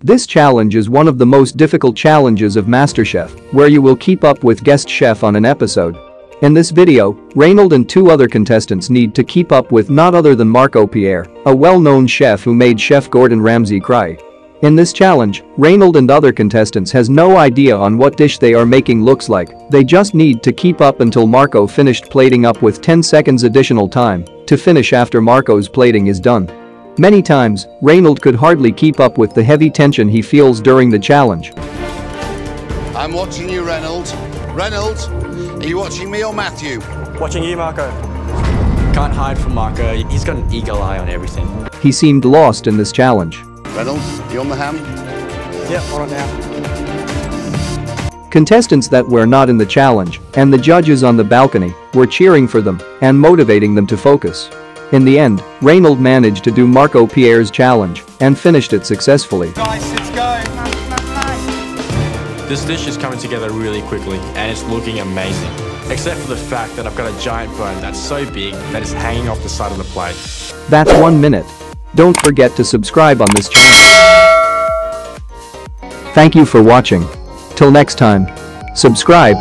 This challenge is one of the most difficult challenges of MasterChef, where you will keep up with guest chef on an episode. In this video, Reynold and two other contestants need to keep up with not other than Marco Pierre, a well-known chef who made Chef Gordon Ramsay cry. In this challenge, Reynold and other contestants has no idea on what dish they are making looks like, they just need to keep up until Marco finished plating up with 10 seconds additional time to finish after Marco's plating is done. Many times, Reynold could hardly keep up with the heavy tension he feels during the challenge. I'm watching you, Reynolds. Reynolds, are you watching me or Matthew? Watching you, Marco. Can't hide from Marco. He's got an eagle eye on everything. He seemed lost in this challenge. Reynolds, you on the ham? Yep, on it now. Contestants that were not in the challenge and the judges on the balcony were cheering for them and motivating them to focus. In the end, Reynold managed to do Marco Pierre's challenge and finished it successfully. Guys, let's go. This dish is coming together really quickly and it's looking amazing. Except for the fact that I've got a giant bone that's so big that it's hanging off the side of the plate. That's one minute. Don't forget to subscribe on this channel. Thank you for watching. Till next time. Subscribe.